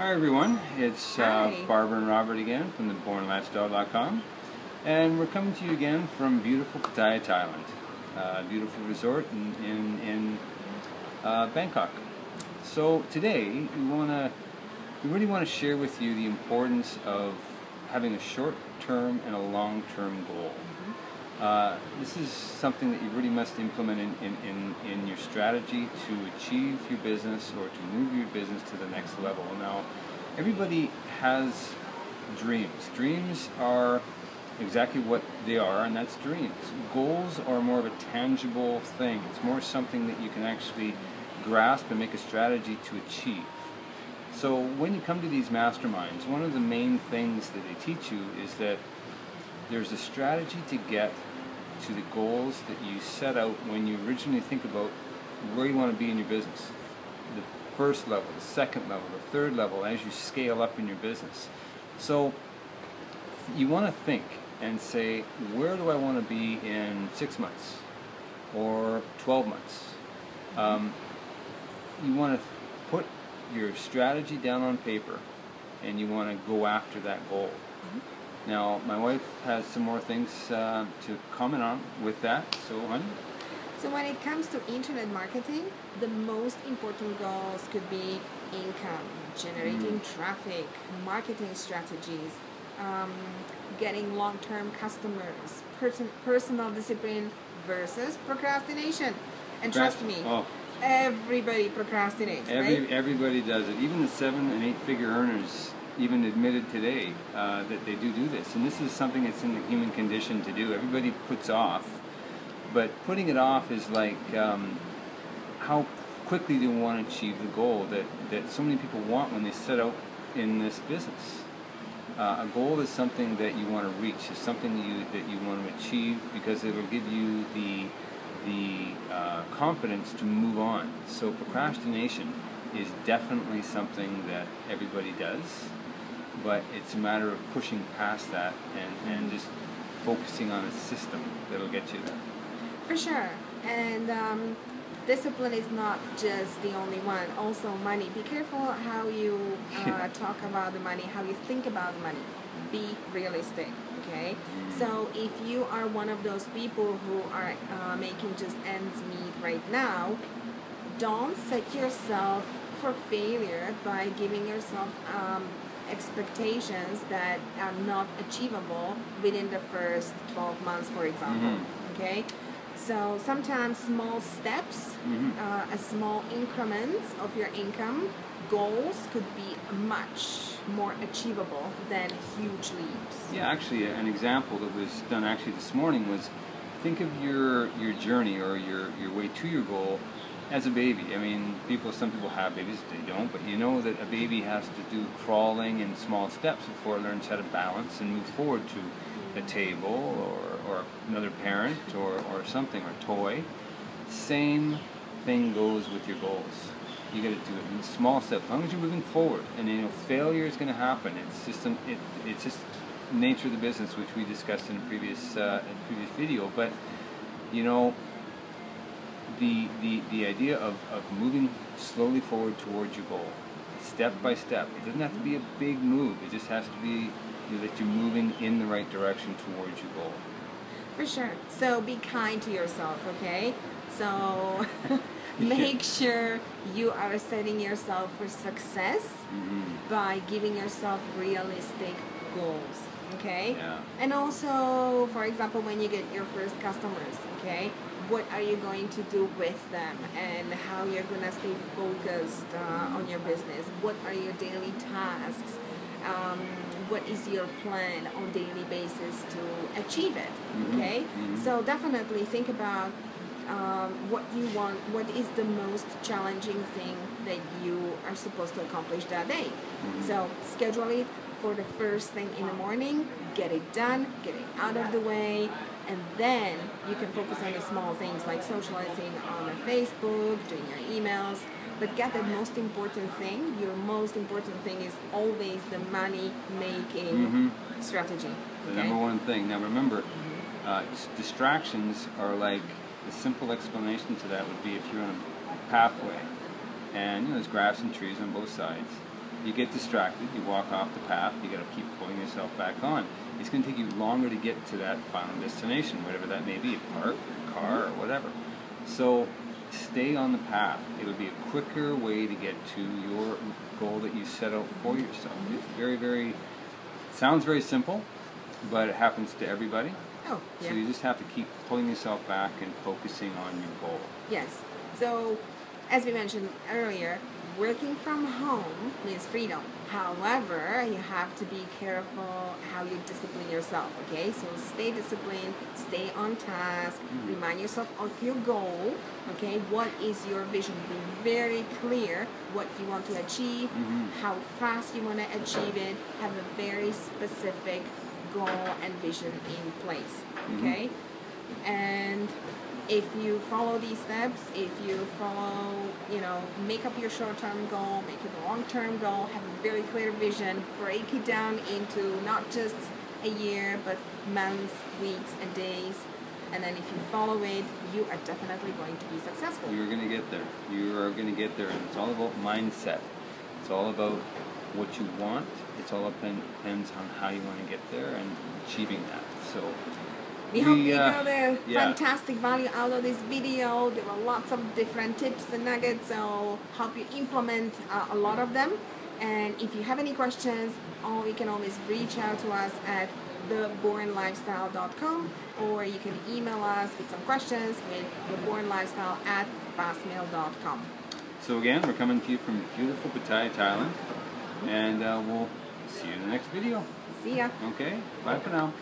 Hi everyone, it's uh, Barbora and Robert again from the BourneLifestyle.com and we're coming to you again from beautiful Pattaya, Thailand. Uh, beautiful resort in, in, in uh, Bangkok. So today we want to, we really want to share with you the importance of having a short-term and a long-term goal. Uh, this is something that you really must implement in, in, in, in your strategy to achieve your business or to move your business to the next level. Now, everybody has dreams. Dreams are exactly what they are, and that's dreams. Goals are more of a tangible thing. It's more something that you can actually grasp and make a strategy to achieve. So when you come to these masterminds, one of the main things that they teach you is that there's a strategy to get to the goals that you set out when you originally think about where you want to be in your business. The first level, the second level, the third level as you scale up in your business. So you want to think and say, where do I want to be in six months or 12 months? Um, you want to put your strategy down on paper and you want to go after that goal. Now, my wife has some more things uh, to comment on with that. So, honey, So when it comes to internet marketing, the most important goals could be income, generating traffic, marketing strategies, um, getting long-term customers, person, personal discipline versus procrastination. And trust me, Oh, everybody procrastinates, every, right? everybody does it. Even the seven and eight figure earners even admitted today uh, that they do do this. And this is something that's in the human condition to do. Everybody puts off, but putting it off is like um, how quickly do you want to achieve the goal that, that so many people want when they set out in this business. Uh, a goal is something that you want to reach. It's something that you that you want to achieve because it will give you the the uh, confidence to move on. So procrastination is definitely something that everybody does, but it's a matter of pushing past that and, and just focusing on a system that'll get you there. For sure. And um, discipline is not just the only one. Also, money. Be careful how you uh, talk about the money, how you think about the money. Be realistic. Okay. So if you are one of those people who are uh, making just ends meet right now, don't set yourself for failure by giving yourself um, expectations that are not achievable within the first 12 months, for example. Okay? So sometimes small steps, Mhm. uh, a small increments of your income goals could be much more achievable than huge leaps. Yeah, actually, an example that was done actually this morning was think of your your journey or your your way to your goal as a baby. I mean, people some people have babies, they don't, but you know that a baby has to do crawling in small steps before it learns how to balance and move forward to a table or, or another parent or, or something or toy. Same thing goes with your goals. You got to do it in small steps. As long as you're moving forward, and you know failure is going to happen. It's just an, it, it's just nature of the business, which we discussed in a previous uh, in a previous video. But you know, the the the idea of, of moving slowly forward towards your goal, step by step. It doesn't have to be a big move. It just has to be that you're moving in the right direction towards your goal. For sure. So be kind to yourself, okay? So make sure you are setting yourself for success Mhm. by giving yourself realistic goals, okay? Yeah. And also, for example, when you get your first customers, okay? What are you going to do with them and how you're going to stay focused uh, on your business? What are your daily tasks? Um, what is your plan on daily basis to achieve it? Mhm, Okay, mhm. so definitely think about um, what you want. What is the most challenging thing that you are supposed to accomplish that day? Mhm. So schedule it for the first thing in the morning. Get it done. Get it out of the way. And then you can focus on the small things like socializing on Facebook, doing your emails. But get the most important thing. Your most important thing is always the money making Mhm. strategy. The Okay? number one thing. Now remember, uh, distractions are like the simple explanation to that would be if you're on a pathway and you know there's grass and trees on both sides. you get distracted, you walk off the path, you got to keep pulling yourself back on. It's going to take you longer to get to that final destination, whatever that may be, a park, a car, or whatever. So stay on the path. It'll be a quicker way to get to your goal that you set out for yourself. It's very, very, sounds very simple, but it happens to everybody. Oh, yeah. So you just have to keep pulling yourself back and focusing on your goal. Yes. So, as we mentioned earlier, working from home means freedom. However, you have to be careful how you discipline yourself, okay? So stay disciplined, stay on task, Mhm. remind yourself of your goal, okay? What is your vision? Be very clear what you want to achieve, Mhm. how fast you want to achieve it, have a very specific goal and vision in place, Mhm. okay? And if you follow these steps, if you follow, you know, make up your short-term goal, make it a long-term goal, have a very clear vision, break it down into not just a year, but months, weeks, and days. And then if you follow it, you are definitely going to be successful. You're going to get there. You are going to get there. And it's all about mindset. It's all about what you want. It's all depend, depends on how you want to get there and achieving that. So We hope you uh, got a yeah. fantastic value out of this video. There were lots of different tips and nuggets, so help you implement uh, a lot of them. And if you have any questions, oh, you can always reach out to us at thebournelifestyle.com or you can email us with some questions with thebournelifestyle at fastmail.com. So again, we're coming to you from beautiful Pattaya, Thailand, and uh, we'll see you in the next video. See ya. Okay, bye for now.